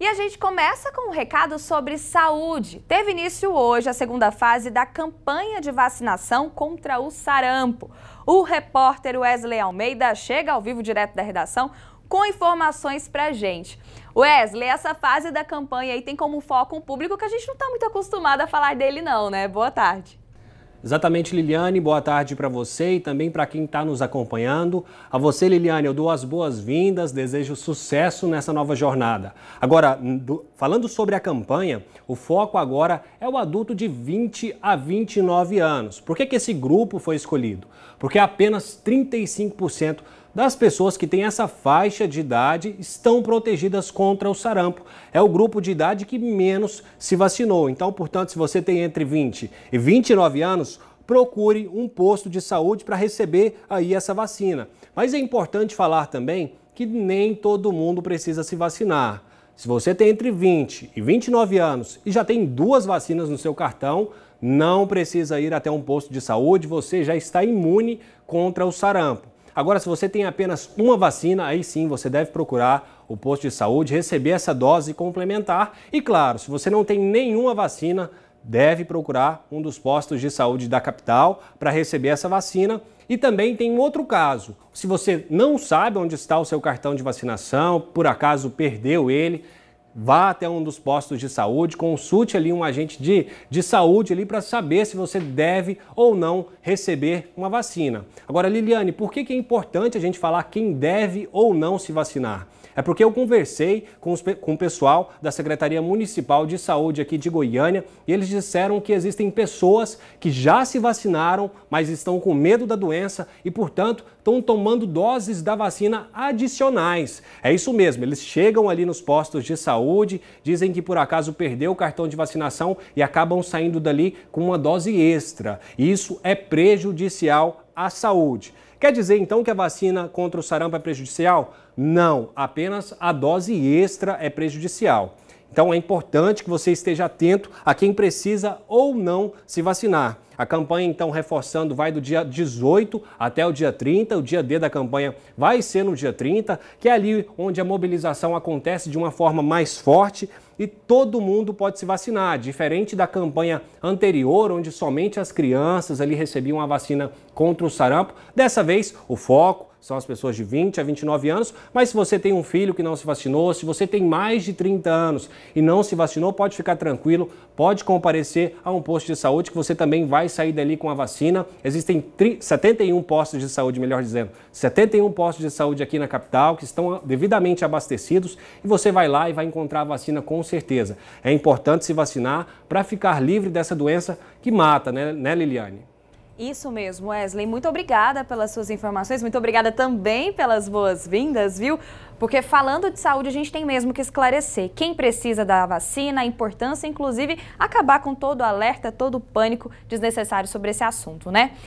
E a gente começa com um recado sobre saúde. Teve início hoje a segunda fase da campanha de vacinação contra o sarampo. O repórter Wesley Almeida chega ao vivo direto da redação com informações pra gente. Wesley, essa fase da campanha aí tem como foco um público que a gente não está muito acostumado a falar dele não, né? Boa tarde. Exatamente, Liliane, boa tarde para você e também para quem está nos acompanhando. A você, Liliane, eu dou as boas-vindas, desejo sucesso nessa nova jornada. Agora, do, falando sobre a campanha, o foco agora é o adulto de 20 a 29 anos. Por que, que esse grupo foi escolhido? Porque apenas 35% das pessoas que têm essa faixa de idade estão protegidas contra o sarampo. É o grupo de idade que menos se vacinou. Então, portanto, se você tem entre 20 e 29 anos, procure um posto de saúde para receber aí essa vacina. Mas é importante falar também que nem todo mundo precisa se vacinar. Se você tem entre 20 e 29 anos e já tem duas vacinas no seu cartão, não precisa ir até um posto de saúde, você já está imune contra o sarampo. Agora, se você tem apenas uma vacina, aí sim você deve procurar o posto de saúde, receber essa dose complementar. E claro, se você não tem nenhuma vacina, deve procurar um dos postos de saúde da capital para receber essa vacina. E também tem um outro caso. Se você não sabe onde está o seu cartão de vacinação, por acaso perdeu ele, Vá até um dos postos de saúde, consulte ali um agente de, de saúde ali para saber se você deve ou não receber uma vacina. Agora, Liliane, por que, que é importante a gente falar quem deve ou não se vacinar? É porque eu conversei com, os, com o pessoal da Secretaria Municipal de Saúde aqui de Goiânia e eles disseram que existem pessoas que já se vacinaram, mas estão com medo da doença e, portanto, estão tomando doses da vacina adicionais. É isso mesmo, eles chegam ali nos postos de saúde, dizem que por acaso perdeu o cartão de vacinação e acabam saindo dali com uma dose extra. Isso é prejudicial à saúde. Quer dizer então que a vacina contra o sarampo é prejudicial? Não, apenas a dose extra é prejudicial. Então é importante que você esteja atento a quem precisa ou não se vacinar. A campanha, então, reforçando, vai do dia 18 até o dia 30. O dia D da campanha vai ser no dia 30, que é ali onde a mobilização acontece de uma forma mais forte e todo mundo pode se vacinar, diferente da campanha anterior, onde somente as crianças ali recebiam a vacina contra o sarampo. Dessa vez, o foco são as pessoas de 20 a 29 anos, mas se você tem um filho que não se vacinou, se você tem mais de 30 anos e não se vacinou, pode ficar tranquilo, pode comparecer a um posto de saúde que você também vai sair dali com a vacina. Existem 71 postos de saúde, melhor dizendo, 71 postos de saúde aqui na capital que estão devidamente abastecidos e você vai lá e vai encontrar a vacina com certeza. É importante se vacinar para ficar livre dessa doença que mata, né, né Liliane? Isso mesmo, Wesley. Muito obrigada pelas suas informações, muito obrigada também pelas boas-vindas, viu? Porque falando de saúde, a gente tem mesmo que esclarecer quem precisa da vacina, a importância, inclusive, acabar com todo o alerta, todo o pânico desnecessário sobre esse assunto, né?